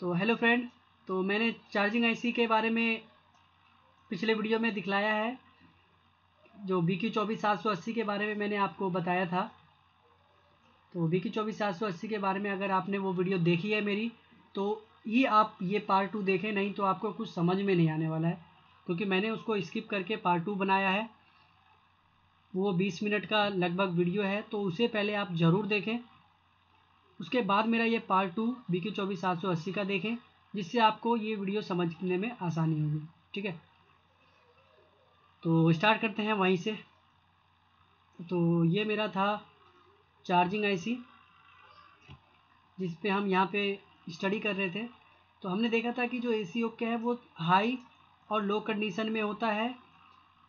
तो hello friend तो मैंने चार्जिंग आईसी के बारे में पिछले वीडियो में दिखलाया है, जो बी क्यू चौबीस सात सौ अस्सी के बारे में मैंने आपको बताया था। तो बी क्यू चौबीस सात सौ अस्सी के बारे में अगर आपने वो वीडियो देखी है मेरी तो ये आप ये पार्ट टू देखें, नहीं तो आपको कुछ समझ में नहीं आने वाला है, क्योंकि मैंने उसको स्किप करके पार्ट टू बनाया है। वो बीस मिनट का लगभग वीडियो है तो उसे पहले आप ज़रूर देखें। उसके बाद मेरा ये पार्ट टू बी क्यू चौबीस सात सौ अस्सी का देखें, जिससे आपको ये वीडियो समझने में आसानी होगी, ठीक है? तो स्टार्ट करते हैं वहीं से। तो ये मेरा था चार्जिंग आईसी जिस पे हम यहाँ पे स्टडी कर रहे थे। तो हमने देखा था कि जो ए सी ओके है, वो हाई और लो कंडीशन में होता है।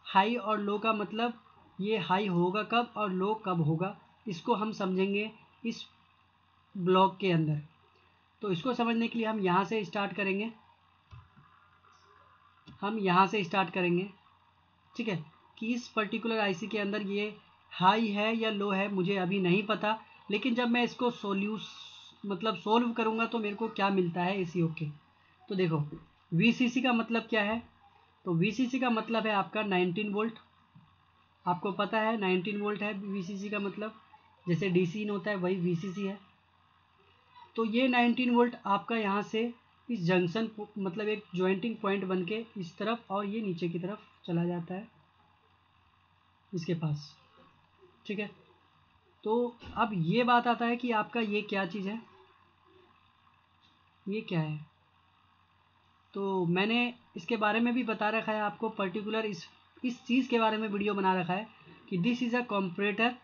हाई और लो का मतलब ये हाई होगा कब और लो कब होगा, इसको हम समझेंगे इस ब्लॉक के अंदर। तो इसको समझने के लिए हम यहाँ से स्टार्ट करेंगे। हम यहाँ से स्टार्ट करेंगे। ठीक है? कि इस पर्टिकुलर आईसी के अंदर ये हाई है या लो है, मुझे अभी नहीं पता। लेकिन जब मैं इसको सोल्यूस मतलब सोल्व करूँगा तो मेरे को क्या मिलता है ए सी ओके। तो देखो वीसीसी का मतलब क्या है? तो वीसीसी का मतलब है आपका 19 वोल्ट आपको पता है 19 वोल्ट है वीसीसी का मतलब? जैसे डी होता है, वही वीसीसी है। तो ये 19 वोल्ट आपका यहाँ से इस जंक्शन मतलब एक ज्वाइंटिंग पॉइंट बन के इस तरफ़ और ये नीचे की तरफ़ चला जाता है इसके पास। ठीक है? तो अब ये बात आता है कि आपका ये क्या चीज़ है? ये क्या है? तो मैंने इसके बारे में भी बता रखा है आपको पर्टिकुलर इस इस चीज़ के बारे में वीडियो बना रखा है कि दिस इज़ अ कॉम्परेटर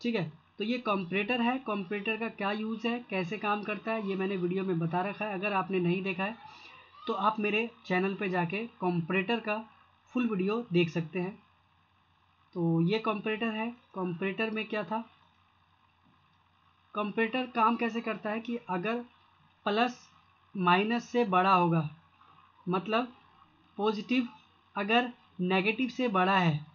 ठीक है? तो ये कॉम्परेटर है। कॉम्परेटर का क्या यूज़ है? कैसे काम करता है? ये मैंने वीडियो में बता रखा है। अगर आपने नहीं देखा है तो आप मेरे चैनल पे जाके कॉम्परेटर का फुल वीडियो देख सकते हैं। तो ये कॉम्परेटर है। कॉम्परेटर में क्या था? कंपरेटर काम कैसे करता है कि अगर प्लस माइनस से बड़ा होगा मतलब पॉजिटिव अगर नेगेटिव से बड़ा है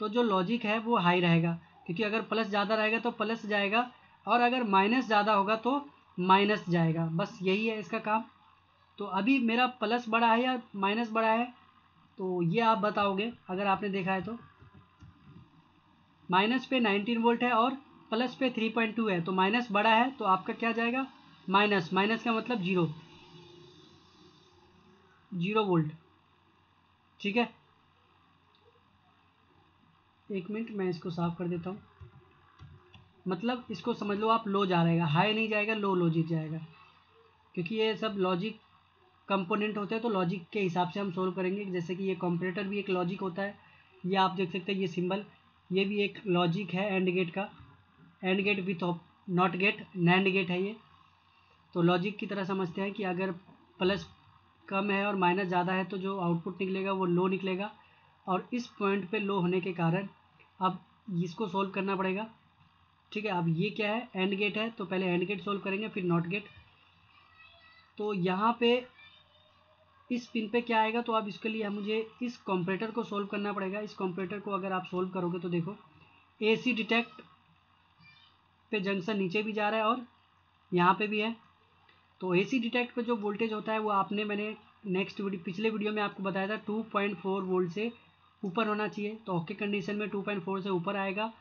तो जो लॉजिक है वो हाई रहेगा। क्योंकि अगर प्लस ज़्यादा रहेगा तो प्लस जाएगा और अगर माइनस ज़्यादा होगा तो माइनस जाएगा। बस यही है इसका काम। तो अभी मेरा प्लस बड़ा है या माइनस बड़ा है तो ये आप बताओगे, अगर आपने देखा है तो। माइनस पे 19 वोल्ट है और प्लस पे 3.2 है तो माइनस बड़ा है तो आपका क्या जाएगा? माइनस। माइनस का मतलब ज़ीरो। Zero volt. ठीक है? एक मिनट, मैं इसको साफ़ कर देता हूँ। मतलब इसको समझ लो, आप लो जा रहेगा। हाई नहीं जाएगा लो लॉजिक जाएगा। क्योंकि ये सब लॉजिक कंपोनेंट होते हैं तो लॉजिक के हिसाब से हम सोल्व करेंगे। जैसे कि ये कंपरेटर भी एक लॉजिक होता है। ये आप देख सकते हैं, ये सिंबल ये भी एक लॉजिक है एंड गेट का। AND gate with NOT gate NAND gate है ये। तो लॉजिक की तरह समझते हैं कि अगर प्लस कम है और माइनस ज़्यादा है तो जो आउटपुट निकलेगा, वो लो निकलेगा। और इस पॉइंट पे लो होने के कारण अब इसको सोल्व करना पड़ेगा। ठीक है, अब ये क्या है? एंड गेट है तो पहले एंड गेट सोल्व करेंगे, फिर नॉट गेट तो यहाँ पे इस पिन पे क्या आएगा? तो अब इसके लिए मुझे इस कॉम्परेटर को सोल्व करना पड़ेगा। इस कॉम्परेटर को अगर आप सोल्व करोगे तो देखो ए सी डिटेक्ट पे जंक्शन नीचे भी जा रहा है और यहाँ पे भी है। तो ए सी डिटेक्ट पे जो वोल्टेज होता है, वो आपने मैंने नेक्स्ट वीडियो पिछले वीडियो में आपको बताया था टू पॉइंट फोर वोल्ट से ऊपर होना चाहिए। तो ओके कंडीशन में टू पॉइंट फोर से ऊपर आएगा।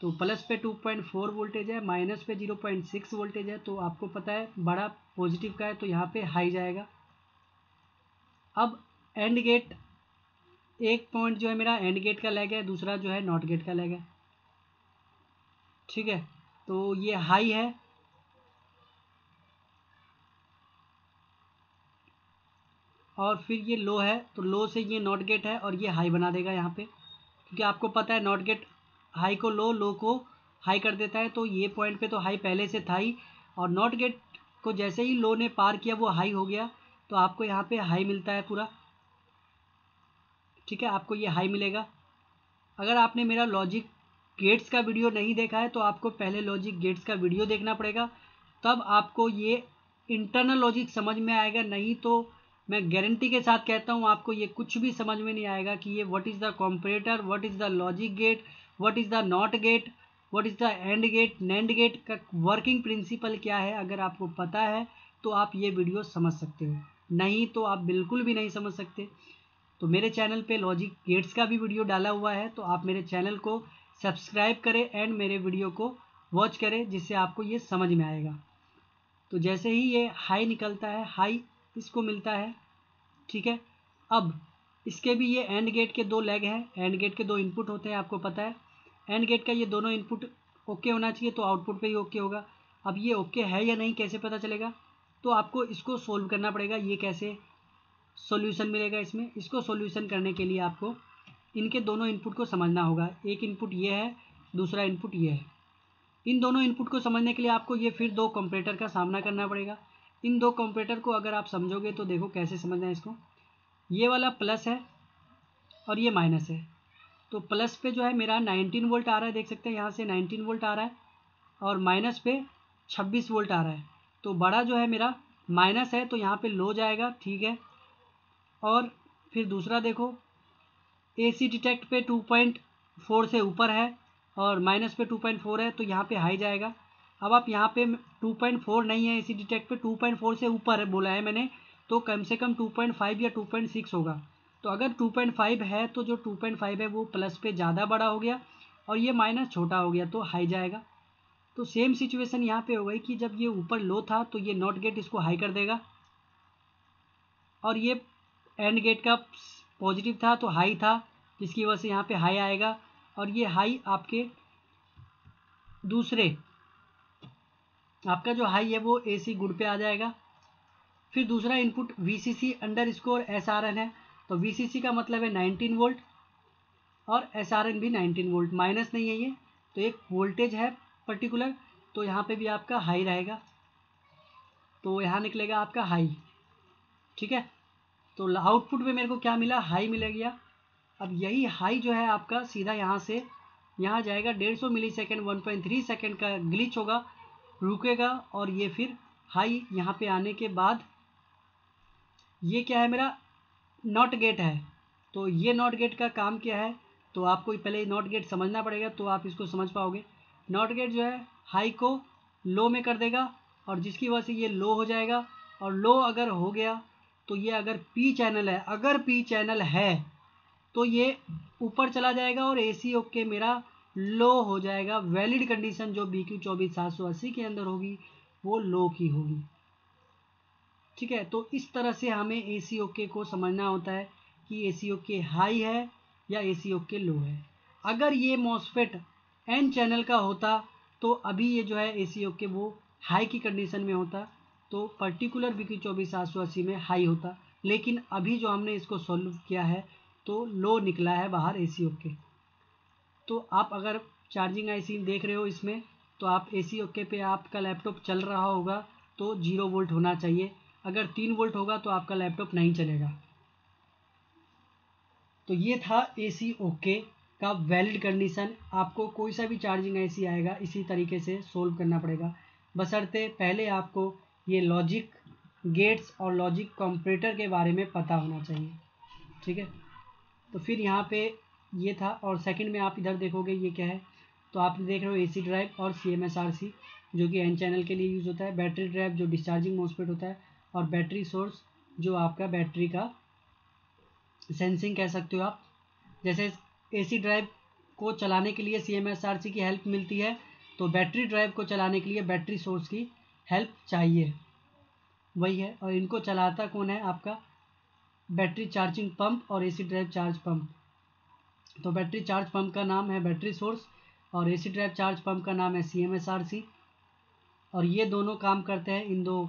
तो प्लस पे टू पॉइंट फोर वोल्टेज है माइनस पे ज़ीरो पॉइंट सिक्स वोल्टेज है। तो आपको पता है, बड़ा पॉजिटिव का है तो यहाँ पे हाई जाएगा। अब एंड गेट एक पॉइंट जो है मेरा एंड गेट का लैग है, दूसरा जो है नॉट गेट का लैग है। ठीक है? तो ये हाई है। और फिर ये लो है तो लो से ये नॉट गेट है और ये हाई बना देगा यहाँ पे। क्योंकि आपको पता है नॉट गेट हाई को लो लो को हाई कर देता है तो ये पॉइंट पे तो हाई पहले से था ही। और नॉट गेट को जैसे ही लो ने पार किया, वो हाई हो गया तो आपको यहाँ पे हाई मिलता है पूरा। ठीक है, आपको ये हाई मिलेगा। अगर आपने मेरा लॉजिक गेट्स का वीडियो नहीं देखा है तो आपको पहले लॉजिक गेट्स का वीडियो देखना पड़ेगा। तब आपको ये इंटरनल लॉजिक समझ में आएगा, नहीं तो मैं गारंटी के साथ कहता हूँ, आपको ये कुछ भी समझ में नहीं आएगा कि ये what is the comparator what is the logic gate what is the NOT gate what is the AND gate NAND gate का वर्किंग प्रिंसिपल क्या है, अगर आपको पता है तो आप ये वीडियो समझ सकते हो। नहीं तो आप बिल्कुल भी नहीं समझ सकते। तो मेरे चैनल पे लॉजिक गेट्स का भी वीडियो डाला हुआ है तो आप मेरे चैनल को सब्सक्राइब करें एंड मेरे वीडियो को वॉच करें, जिससे आपको ये समझ में आएगा। तो जैसे ही ये हाई निकलता है हाई इसको मिलता है, ठीक है? अब, इसके भी ये एंड गेट के दो लेग हैं। एंड गेट के दो इनपुट होते हैं, आपको पता है। एंड गेट का ये दोनों इनपुट ओके होना चाहिए तो आउटपुट पे ही ओके होगा। अब ये ओके है या नहीं, कैसे पता चलेगा? तो आपको इसको सोल्व करना पड़ेगा, ये कैसे सॉल्यूशन मिलेगा इसमें। इसको सॉल्यूशन करने के लिए आपको इनके दोनों इनपुट को समझना होगा। एक इनपुट ये है, दूसरा इनपुट ये है। इन दोनों इनपुट को समझने के लिए आपको ये फिर दो कंपरेटर का सामना करना पड़ेगा। इन दो कंपरेटर को अगर आप समझोगे तो देखो कैसे समझना है इसको। ये वाला प्लस है और ये माइनस है। तो प्लस पे जो है मेरा 19 वोल्ट आ रहा है, देख सकते हैं यहाँ से 19 वोल्ट आ रहा है और माइनस पे 26 वोल्ट आ रहा है। तो बड़ा जो है मेरा माइनस है तो यहाँ पे लो जाएगा, ठीक है। और फिर दूसरा देखो ए सी डिटेक्ट पे 2.4 से ऊपर है और माइनस पे 2.4 है तो यहाँ पे हाई जाएगा। अब आप यहाँ पे 2.4 नहीं है ए सी डिटेक्ट पे 2.4 से ऊपर है बोला है मैंने तो कम से कम 2.5 या 2.6 होगा। तो अगर 2.5 है तो जो 2.5 है वो प्लस पे ज़्यादा बड़ा हो गया और ये माइनस छोटा हो गया तो हाई जाएगा। तो सेम सिचुएशन यहाँ पे हो गई कि जब ये ऊपर लो था तो ये नॉट गेट इसको हाई कर देगा। और ये एंड गेट का पॉजिटिव था तो हाई था, जिसकी वजह से यहाँ पे हाई आएगा। और ये हाई आपके दूसरे आपका जो हाई है वो ए सी गुड पे आ जाएगा। फिर दूसरा input V C C underscore S R N है तो वी सी सी का मतलब है नाइनटीन वोल्ट और एस आर एन भी नाइनटीन वोल्ट माइनस नहीं है ये। तो एक वोल्टेज है पर्टिकुलर तो यहाँ पे भी आपका हाई रहेगा। तो यहाँ निकलेगा आपका हाई ठीक है? तो आउटपुट में मेरे को क्या मिला? हाई मिल गया। अब यही हाई जो है आपका सीधा यहाँ से, यहाँ जाएगा डेढ़ सौ millisecond one point three second का ग्लिच होगा। रुकेगा और ये फिर हाई यहाँ पे आने के बाद ये क्या है मेरा? नॉट गेट है। तो ये नॉट गेट का काम क्या है? तो आपको पहले नॉट गेट समझना पड़ेगा तो आप इसको समझ पाओगे। नॉट गेट जो है हाई को लो में कर देगा और जिसकी वजह से ये लो हो जाएगा और लो अगर हो गया तो ये अगर पी चैनल है, अगर पी चैनल है तो ये ऊपर चला जाएगा और ए सी ओके मेरा लो हो जाएगा। वैलिड कंडीशन जो बी क्यू चौबीस सात सौ अस्सी के अंदर होगी, वो लो की होगी। ठीक है? तो इस तरह से हमें ए सी ओके को समझना होता है कि ए सी ओके हाई है या ए सी ओके लो है। अगर ये मॉसफेट एन चैनल का होता तो अभी ये जो है ए सी ओके वो हाई की कंडीशन में होता तो पर्टिकुलर बी क्यू चौबीस सात सौ अस्सी में हाई होता। लेकिन अभी जो हमने इसको सॉल्व किया है तो लो निकला है बाहर ए सी ओके तो आप अगर चार्जिंग आईसी देख रहे हो इसमें तो आप ए सी ओके पे आपका लैपटॉप चल रहा होगा तो ज़ीरो वोल्ट होना चाहिए। अगर तीन वोल्ट होगा तो आपका लैपटॉप नहीं चलेगा। तो ये था ए सी ओके का वैलिड कंडीशन आपको कोई सा भी चार्जिंग ऐसी आएगा, इसी तरीके से सोल्व करना पड़ेगा। बसरते पहले आपको ये लॉजिक गेट्स और लॉजिक कंपरेटर के बारे में पता होना चाहिए। ठीक है? तो फिर यहाँ पे ये था। और सेकंड में आप इधर देखोगे ये क्या है? तो आप देख रहे हो एसी ड्राइव और C M S R C जो कि एन चैनल के लिए यूज़ होता है। बैटरी ड्राइव जो डिस्चार्जिंग मोसपेट होता है और बैटरी सोर्स जो आपका बैटरी का सेंसिंग कह सकते हो आप। जैसे एसी ड्राइव को चलाने के लिए C M S R C की हेल्प मिलती है तो बैटरी ड्राइव को चलाने के लिए बैटरी सोर्स की हेल्प चाहिए। वही है। और इनको चलाता कौन है? आपका बैटरी चार्जिंग पंप और एसी ड्राइव चार्ज पंप तो बैटरी चार्ज पंप का नाम है बैटरी सोर्स और एसी ड्राइव चार्ज पंप का नाम है C M S R C और ये दोनों काम करते हैं इन दो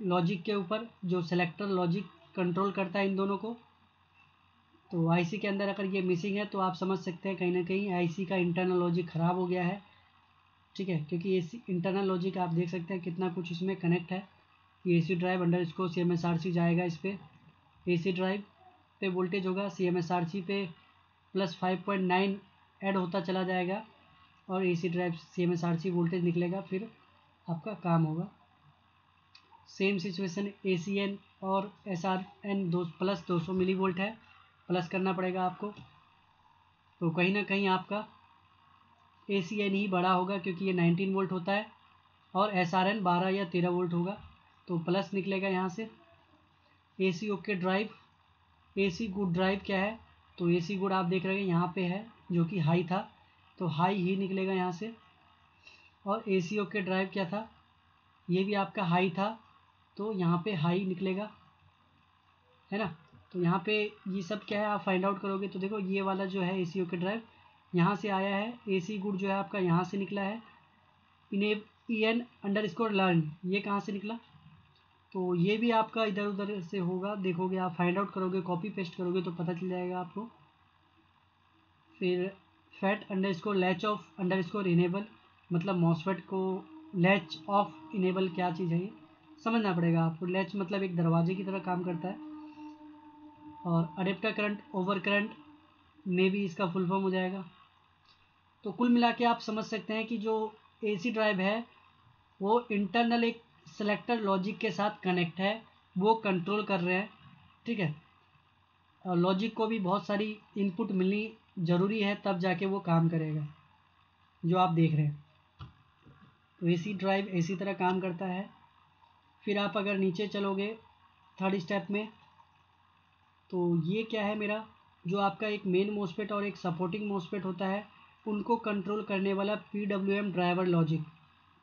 लॉजिक के ऊपर, जो सेलेक्टर लॉजिक कंट्रोल करता है इन दोनों को। तो आईसी के अंदर अगर ये मिसिंग है तो आप समझ सकते हैं कहीं ना कहीं आईसी का इंटरनल लॉजिक ख़राब हो गया है। ठीक है? क्योंकि ये इंटरनल लॉजिक आप देख सकते हैं कितना कुछ इसमें कनेक्ट है। ये ए ड्राइव अंडर इसको सी एस जाएगा इस पर ए ड्राइव पे वोल्टेज होगा C M S R C पे plus five point nine add होता चला जाएगा और AC drive C M S R C voltage निकलेगा, फिर आपका काम होगा। Same situation A C N और एस आर एन दो, प्लस दो सौ मिली वोल्ट है, प्लस करना पड़ेगा आपको। तो कहीं ना कहीं आपका ए सी एन ही बड़ा होगा क्योंकि ये नाइनटीन वोल्ट होता है और एस आर एन बारह या तेरह वोल्ट होगा। तो तो प्लस निकलेगा यहाँ से। A C OK drive A C good drive क्या है? तो ए सी गुड आप देख रहे हैं, यहाँ पे है, जो कि हाई था। तो हाई ही निकलेगा यहाँ से। और ए सी ओके ड्राइव क्या था? ये भी आपका हाई था तो यहाँ पे हाई निकलेगा। है ना? तो यहाँ पे ये सब क्या है, आप फाइंड आउट करोगे तो देखो, ये वाला जो है ए सी ओके ड्राइव, यहाँ से आया है। ए सी गुड जो है आपका यहाँ से निकला है। इने E N under score learn ये कहाँ से निकला? तो ये भी आपका इधर उधर से होगा। देखोगे आप फाइंड आउट करोगे कॉपी पेस्ट करोगे तो पता चल जाएगा आपको फिर FET underscore latch off underscore enable मतलब मॉसफेट को लैच ऑफ़ इनेबल क्या चीज़ है ये? समझना पड़ेगा आपको। लैच मतलब एक दरवाजे की तरह काम करता है। और अडेप्टर करंट ओवर करंट में भी इसका फुल फॉर्म हो जाएगा। तो कुल मिला के आप समझ सकते हैं कि जो एसी ड्राइव है, वो इंटरनल एक सेलेक्टर लॉजिक के साथ कनेक्ट है, वो कंट्रोल कर रहे हैं, ठीक है? लॉजिक को भी बहुत सारी इनपुट मिलनी ज़रूरी है, तब जाके वो काम करेगा, जो आप देख रहे हैं। तो एसी ड्राइव इसी तरह काम करता है। फिर आप अगर नीचे चलोगे थर्ड स्टेप में तो ये क्या है मेरा? जो आपका एक मेन मोसपेट और एक सपोर्टिंग मोसपेट होता है, उनको कंट्रोल करने वाला P W M driver logic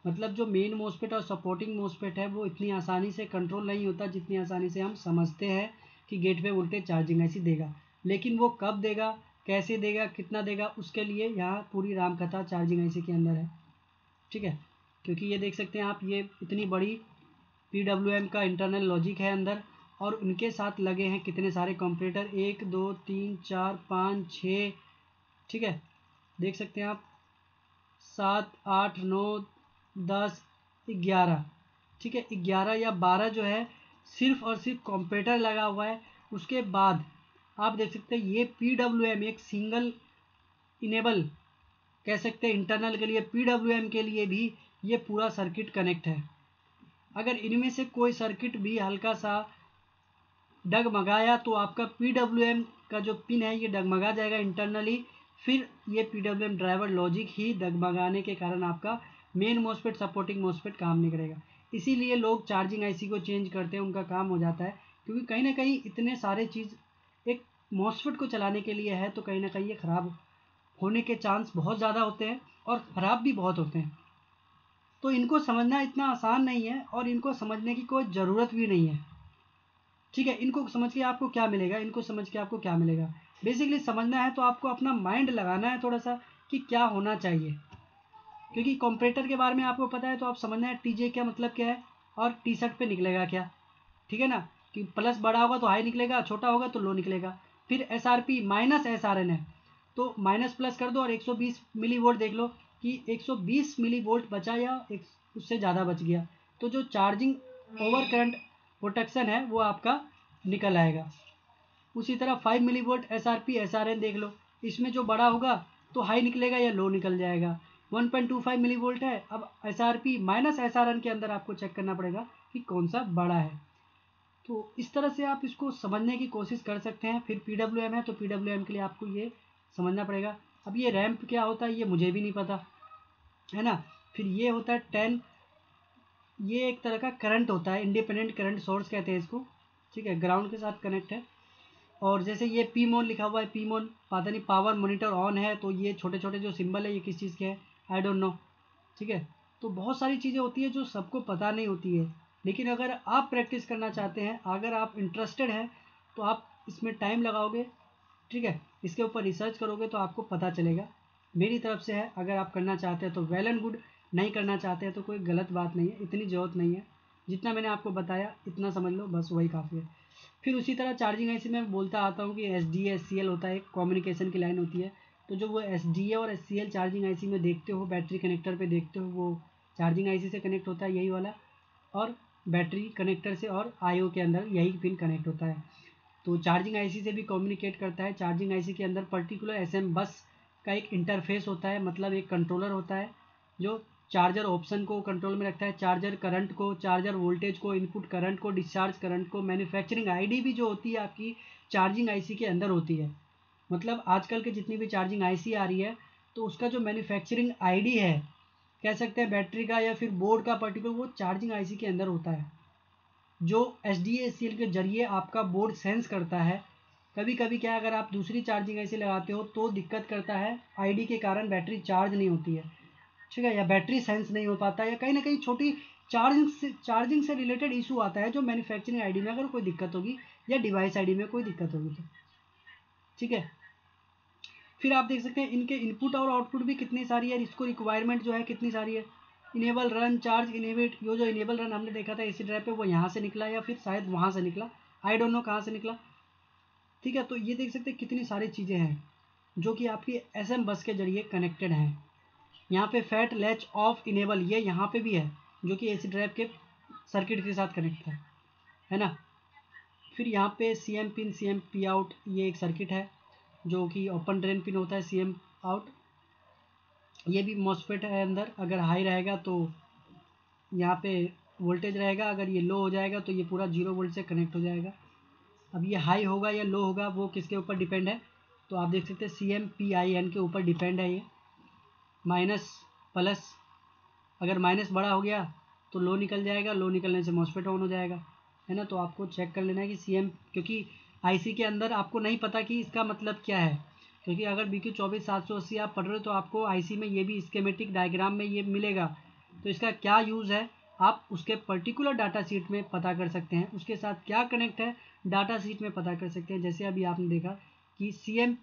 मतलब जो मेन मोसपेट और सपोर्टिंग मोसपेट है, वो इतनी आसानी से कंट्रोल नहीं होता जितनी आसानी से हम समझते हैं कि गेट पे वोल्टेज चार्जिंग ऐसी देगा। लेकिन वो कब देगा, कैसे देगा, कितना देगा, उसके लिए यहाँ पूरी रामकथा चार्जिंग ऐसी के अंदर है। ठीक है? क्योंकि ये देख सकते हैं आप, ये इतनी बड़ी पी डब्ल्यू एम का इंटरनल लॉजिक है अंदर और उनके साथ लगे हैं कितने सारे कंप्यूटर एक, दो, तीन, चार, पाँच छः ठीक है? देख सकते हैं आप, सात, आठ, नौ दस, ग्यारह। ठीक है, ग्यारह या बारह जो है, सिर्फ़ और सिर्फ़ कंप्यूटर लगा हुआ है। उसके बाद आप देख सकते हैं, ये पी डब्ल्यू एम एक सिंगल इनेबल कह सकते हैं इंटरनल के लिए पी डब्ल्यू एम के लिए भी ये पूरा सर्किट कनेक्ट है। अगर इनमें से कोई सर्किट भी हल्का सा डगमगाया तो आपका पी डब्ल्यू एम का जो पिन है, ये डगमगा जाएगा इंटरनली फिर ये P W M driver logic ही डगमगाने के कारण आपका मेन मोसपेट सपोर्टिंग मोसपेट काम नहीं करेगा। इसीलिए लोग चार्जिंग आईसी को चेंज करते हैं, उनका काम हो जाता है। क्योंकि कहीं ना कहीं इतने सारे चीज़, एक मोसफेट को चलाने के लिए है तो कहीं ना कहीं ये ख़राब होने के चांस बहुत ज़्यादा होते हैं और ख़राब भी बहुत होते हैं। तो इनको समझना इतना आसान नहीं है और इनको समझने की कोई ज़रूरत भी नहीं है। ठीक है, इनको समझ के आपको क्या मिलेगा, इनको समझ के आपको क्या मिलेगा। बेसिकली समझना है तो आपको अपना माइंड लगाना है थोड़ा सा कि क्या होना चाहिए। क्योंकि कंपरेटर के बारे में आपको पता है तो आप समझना है टी जे क्या मतलब क्या है और टी शर्ट पे निकलेगा क्या। ठीक है ना? कि प्लस बड़ा होगा तो हाई निकलेगा, छोटा होगा तो लो निकलेगा। फिर S R P minus S R N है तो माइनस प्लस कर दो और 120 मिली वोल्ट देख लो कि 120 मिली वोल्ट बचा या एक, उससे ज़्यादा बच गया। तो जो चार्जिंग ओवर करंट प्रोटेक्शन है, वो आपका निकल आएगा। उसी तरह five millivolt S R P S R N देख लो। इसमें जो बड़ा होगा तो हाई निकलेगा या लो निकल जाएगा। 1.25 मिली वोल्ट है। अब S R P minus S R N के अंदर आपको चेक करना पड़ेगा कि कौन सा बड़ा है। तो इस तरह से आप इसको समझने की कोशिश कर सकते हैं। फिर पी डब्ल्यू एम है तो पी डब्ल्यू एम के लिए आपको ये समझना पड़ेगा। अब ये रैम्प क्या होता है, ये मुझे भी नहीं पता। है ना? फिर ये होता है टेन ये एक तरह का करंट होता है इंडिपेंडेंट करंट सोर्स कहते हैं इसको। ठीक है? ग्राउंड के साथ कनेक्ट है। और जैसे ये पी मोन लिखा हुआ है पी मोन, पता नहीं पावर मोनीटर ऑन है तो ये छोटे छोटे जो सिंबल है, ये किस चीज़ के हैं? आई डोंट नो ठीक है? तो बहुत सारी चीज़ें होती है जो सबको पता नहीं होती है। लेकिन अगर आप प्रैक्टिस करना चाहते हैं, अगर आप इंटरेस्टेड हैं तो आप इसमें टाइम लगाओगे। ठीक है? इसके ऊपर रिसर्च करोगे तो आपको पता चलेगा। मेरी तरफ़ से है, अगर आप करना चाहते हैं तो वेल एंड गुड नहीं करना चाहते हैं तो कोई गलत बात नहीं है, इतनी ज़रूरत नहीं है। जितना मैंने आपको बताया, इतना समझ लो, बस वही काफ़ी है। फिर उसी तरह चार्जिंग ऐसे मैं बोलता आता हूँ कि S D S C L होता है कम्युनिकेशन की लाइन होती है। तो जो वो ए और एल चार्जिंग आई सी में देखते हो बैटरी कनेक्टर पे देखते हो, वो चार्जिंग आई सी कनेक्ट होता है, यही वाला। और बैटरी कनेक्टर से और आई ओ के अंदर यही पिन कनेक्ट होता है। तो चार्जिंग आई सी भी कम्युनिकेट करता है। चार्जिंग आई सी के अंदर पर्टिकुलर एस एम बस का एक इंटरफेस होता है मतलब एक कंट्रोलर होता है, जो चार्जर ऑप्शन को कंट्रोल में रखता है। चार्जर करंट को चार्जर वोल्टेज को इनपुट करंट को डिस्चार्ज करंट को मैन्युफैक्चरिंग आईडी भी जो होती है आपकी चार्जिंग आईसी के अंदर होती है। मतलब आजकल के जितनी भी चार्जिंग आईसी आ रही है तो उसका जो मैन्युफैक्चरिंग आईडी है, कह सकते हैं बैटरी का या फिर बोर्ड का पर्टिकुलर वो चार्जिंग आईसी के अंदर होता है। जो एचडीएसीएल के ज़रिए आपका बोर्ड सेंस करता है कभी कभी क्या अगर आप दूसरी चार्जिंग ऐसे लगाते हो तो दिक्कत करता है आईडी के कारण बैटरी चार्ज नहीं होती है। ठीक है, या बैटरी सेंस नहीं हो पाता या कहीं ना कहीं छोटी चार्जिंग से चार्जिंग से रिलेटेड इशू आता है जो मैन्युफैक्चरिंग आईडी में अगर कोई दिक्कत होगी, या डिवाइस आईडी में कोई दिक्कत होगी तो। ठीक है? फिर आप देख सकते हैं इनके इनपुट और आउटपुट भी कितनी सारी है इसको रिक्वायरमेंट जो है कितनी सारी है। इनेबल रन चार्ज इनेबिट यो जो इनेबल रन हमने देखा था, इसी ड्राइव पे वो यहाँ से निकला या फिर शायद वहाँ से निकला। आई डोंट नो कहाँ से निकला। ठीक है तो ये देख सकते हैं कितनी सारी चीज़ें हैं, जो कि आपकी एसएम बस के ज़रिए कनेक्टेड हैं। यहाँ पे फैट लैच ऑफ़ इनेबल ये यहाँ पे भी है, जो कि एसी ड्राइव के सर्किट के साथ कनेक्ट है। है ना? फिर यहाँ पे C M pin C M P out ये एक सर्किट है। जो कि ओपन ड्रेन पिन होता है सी एम आउट ये भी मॉसफेट है अंदर, अगर हाई रहेगा तो यहाँ पे वोल्टेज रहेगा, अगर ये लो हो जाएगा तो ये पूरा ज़ीरो वोल्ट से कनेक्ट हो जाएगा। अब ये हाई होगा या लो होगा, वो किसके ऊपर डिपेंड है? तो आप देख सकते हैं C M P I N के ऊपर डिपेंड है ये। माइनस प्लस अगर माइनस बड़ा हो गया तो लो निकल जाएगा लो निकलने से मॉसफेट ऑन हो जाएगा। है ना? तो आपको चेक कर लेना है कि सी एम क्योंकि आईसी के अंदर आपको नहीं पता कि इसका मतलब क्या है। क्योंकि अगर बी क्यू चौबीस सात सौ अस्सी आप पढ़ रहे हो तो आपको आईसी में ये भी स्केमेटिक डायग्राम में ये मिलेगा। तो इसका क्या यूज़ है? आप उसके पर्टिकुलर डाटा सीट में पता कर सकते हैं। उसके साथ क्या कनेक्ट है? डाटा सीट में पता कर सकते हैं। जैसे अभी आपने देखा कि सी एम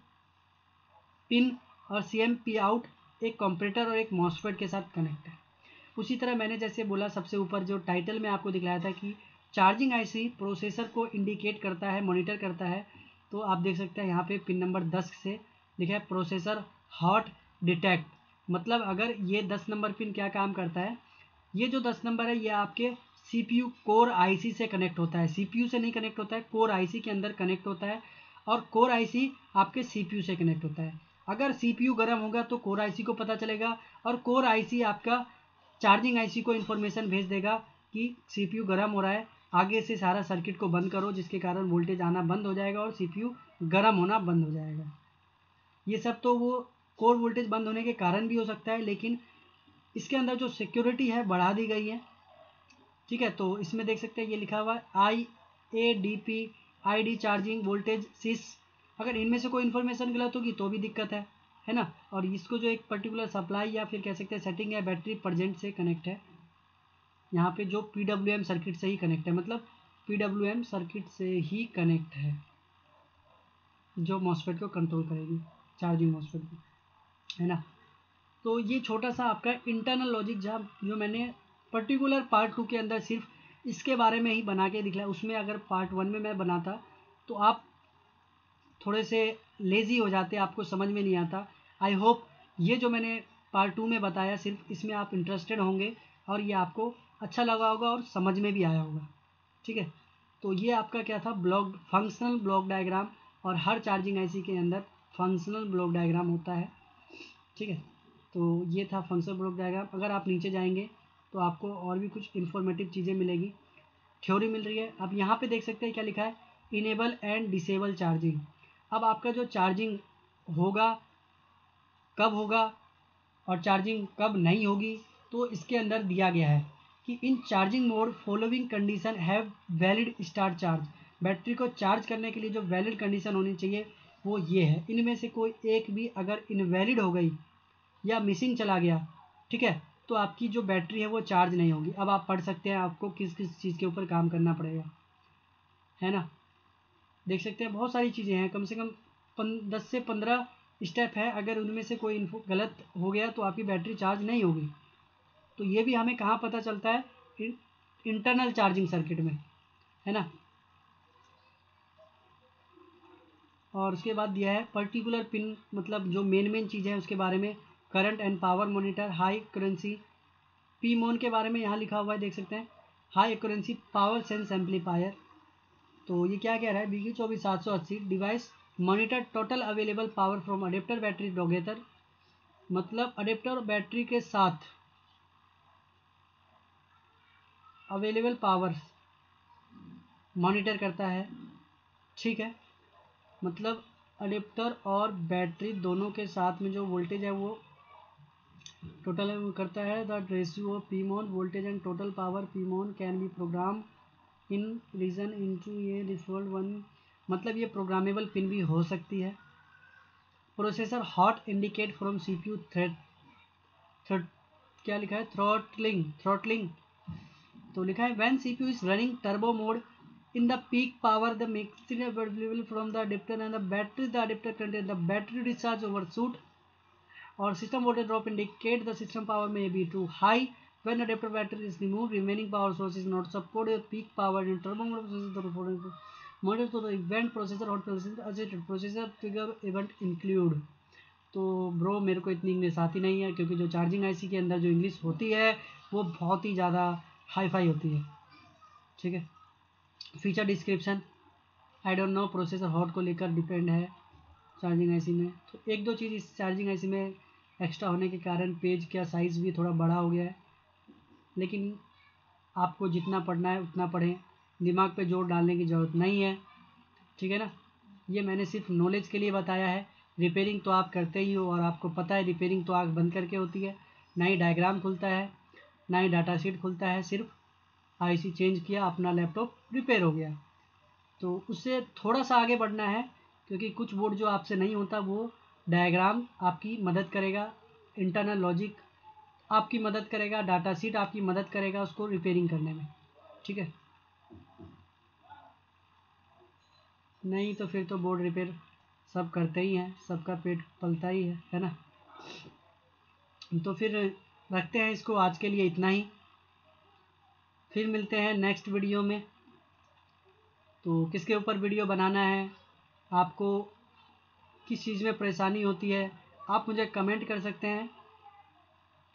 पिन और सी एम पी आउट एक कंप्रेटर और एक मॉसफेट के साथ कनेक्ट है। उसी तरह मैंने जैसे बोला, सबसे ऊपर जो टाइटल में आपको दिखलाया था कि चार्जिंग आईसी प्रोसेसर को इंडिकेट करता है, मॉनिटर करता है। तो आप देख सकते हैं यहाँ पे पिन नंबर दस से लिखा है प्रोसेसर हॉट डिटेक्ट। मतलब अगर ये दस नंबर पिन क्या काम करता है? ये जो दस नंबर है, ये आपके C P U core I C connect होता है। सी पी यू से नहीं कनेक्ट होता है, कोर आई सी के अंदर कनेक्ट होता है और कोर आई सी आपके सी पी यू से कनेक्ट होता है। अगर सी पी यू गर्म होगा तो कोर आई सी को पता चलेगा और कोर आई सी आपका चार्जिंग आई सी को इन्फॉर्मेशन भेज देगा कि सी पी यू गर्म हो रहा है। आगे से सारा सर्किट को बंद करो, जिसके कारण वोल्टेज आना बंद हो जाएगा और सी पी यू गर्म होना बंद हो जाएगा। ये सब तो वो कोर वोल्टेज बंद होने के कारण भी हो सकता है, लेकिन इसके अंदर जो सिक्योरिटी है, बढ़ा दी गई है। ठीक है तो इसमें देख सकते हैं, ये लिखा हुआ है I A D P I D charging voltage सिस अगर इनमें से कोई इन्फॉर्मेशन गलत होगी तो भी दिक्कत है है ना? और इसको जो एक पर्टिकुलर सप्लाई या फिर कह सकते हैं सेटिंग या बैटरी प्रजेंट से कनेक्ट है। यहाँ पे जो पी डब्ल्यू एम सर्किट से ही कनेक्ट है मतलब पी डब्ल्यू एम सर्किट से ही कनेक्ट है, जो मॉसफेट को कंट्रोल करेगी चार्जिंग मॉसफेट को, है ना? तो ये छोटा सा आपका इंटरनल लॉजिक जहाँ जो मैंने पर्टिकुलर पार्ट टू के अंदर सिर्फ़ इसके बारे में ही बना के दिखलाया उसमें अगर पार्ट वन में मैं बनाता तो आप थोड़े से लेज़ी हो जाते, आपको समझ में नहीं आता। आई होप ये जो मैंने पार्ट टू में बताया, सिर्फ़ इसमें आप इंटरेस्टेड होंगे और ये आपको अच्छा लगा होगा और समझ में भी आया होगा। ठीक है? तो ये आपका क्या था? ब्लॉक फंक्शनल ब्लॉक डायग्राम और हर चार्जिंग आईसी के अंदर फंक्शनल ब्लॉक डायग्राम होता है। ठीक है? तो ये था फंक्शनल ब्लॉक डायग्राम अगर आप नीचे जाएँगे तो आपको और भी कुछ इन्फॉर्मेटिव चीज़ें मिलेगी। थ्योरी मिल रही है। अब यहाँ पे देख सकते हैं क्या लिखा है? इनेबल एंड डिसेबल चार्जिंग अब आपका जो चार्जिंग होगा, कब होगा और चार्जिंग कब नहीं होगी तो इसके अंदर दिया गया है। कि in charging mode following condition have valid start charge. Battery को चार्ज करने के लिए जो वैलिड कंडीशन होनी चाहिए वो ये है। इनमें से कोई एक भी अगर इनवैलिड हो गई या मिसिंग चला गया ठीक है तो आपकी जो बैटरी है वो चार्ज नहीं होगी। अब आप पढ़ सकते हैं आपको किस किस चीज़ के ऊपर काम करना पड़ेगा है ना? देख सकते हैं बहुत सारी चीज़ें हैं। कम से कम पन, दस से पंद्रह स्टेप है। अगर उनमें से कोई इन्फो गलत हो गया तो आपकी बैटरी चार्ज नहीं होगी। तो ये भी हमें कहाँ पता चलता है? इंटरनल चार्जिंग सर्किट में, है ना? और उसके बाद दिया है पर्टिकुलर पिन मतलब जो मेन मेन चीज़ें हैं उसके बारे में current and power monitor high currency P mon के बारे में यहाँ लिखा हुआ है, देख सकते हैं। High accuracy power sense amplifier तो ये क्या कह रहा है? बी क्यू चौबीस सात सौ अस्सी device monitor total available power from adapter battery together मतलब अडेप्टर बैटरी के साथ अवेलेबल पावर मॉनिटर करता है। ठीक है? मतलब अडेप्टर और बैटरी दोनों के साथ में जो वोल्टेज है वो टोटल करता है। The ratio of P mon voltage and total power P mon can be program in region into ये डिफ़ॉल्ट वन मतलब ये प्रोग्रामेबल पिन भी हो सकती है। Processor hot indicate from C P U thread thread क्या लिखा है? थ्रॉटलिंग थ्रॉटलिंग तो लिखा है when CP is running turbo mode in the peak power the मिक्सिंगल from the adapter and the battery the adapter contain the battery recharge overshoot और system voltage drop indicate the system power may be too high when adapter battery is remove remaining power source is not support peak power in turbo mode model to event processor processor figure event include तो bro मेरे को इतनी English आती नहीं है, क्योंकि जो charging IC के अंदर जो इंग्लिश होती है, वो बहुत ही ज़्यादा हाई फाई होती है। ठीक है? Feature description I don't know processor hot को लेकर डिपेंड है चार्जिंग आईसी में। तो एक दो चीज़ इस चार्जिंग आईसी में एक्स्ट्रा होने के कारण पेज का साइज़ भी थोड़ा बड़ा हो गया है। लेकिन आपको जितना पढ़ना है उतना पढ़ें। दिमाग पे ज़ोर डालने की ज़रूरत नहीं है। ठीक है ना? ये मैंने सिर्फ़ नॉलेज के लिए बताया है। रिपेयरिंग तो आप करते ही हो और आपको पता है रिपेयरिंग तो आग बंद करके होती है। ना ही डायग्राम खुलता है। ना ही डाटा शीट खुलता है, सिर्फ़ आईसी चेंज किया, अपना लैपटॉप रिपेयर हो गया। तो उससे थोड़ा सा आगे बढ़ना है, क्योंकि कुछ बोर्ड जो आपसे नहीं होता, वो डायग्राम आपकी मदद करेगा इंटरनल लॉजिक आपकी मदद करेगा डाटा सीट आपकी मदद करेगा उसको रिपेयरिंग करने में। ठीक है? नहीं तो फिर तो बोर्ड रिपेयर सब करते ही हैं, सबका पेट पलता ही है है ना? तो फिर रखते हैं इसको आज के लिए इतना ही। फिर मिलते हैं नेक्स्ट वीडियो में। तो किसके ऊपर वीडियो बनाना है? आपको किस चीज़ में परेशानी होती है? आप मुझे कमेंट कर सकते हैं।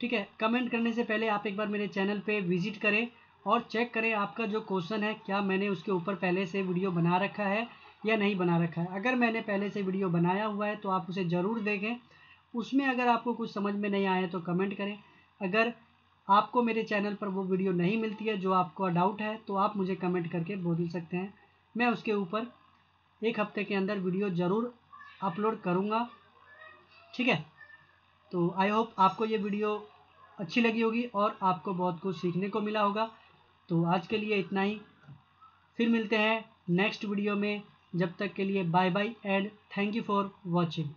ठीक है कमेंट करने से पहले आप एक बार मेरे चैनल पे विज़िट करें और चेक करें आपका जो क्वेश्चन है, क्या मैंने उसके ऊपर पहले से वीडियो बना रखा है या नहीं बना रखा है। अगर मैंने पहले से वीडियो बनाया हुआ है तो आप उसे ज़रूर देखें। उसमें अगर आपको कुछ समझ में नहीं आया तो कमेंट करें। अगर आपको मेरे चैनल पर वो वीडियो नहीं मिलती है, जो आपको डाउट है तो आप मुझे कमेंट करके बोल सकते हैं। मैं उसके ऊपर एक हफ़्ते के अंदर वीडियो ज़रूर अपलोड करूँगा। ठीक है? तो आई होप आपको ये वीडियो अच्छी लगी होगी और आपको बहुत कुछ सीखने को मिला होगा। तो आज के लिए इतना ही। फिर मिलते हैं नेक्स्ट वीडियो में। जब तक के लिए bye bye and thank you for watching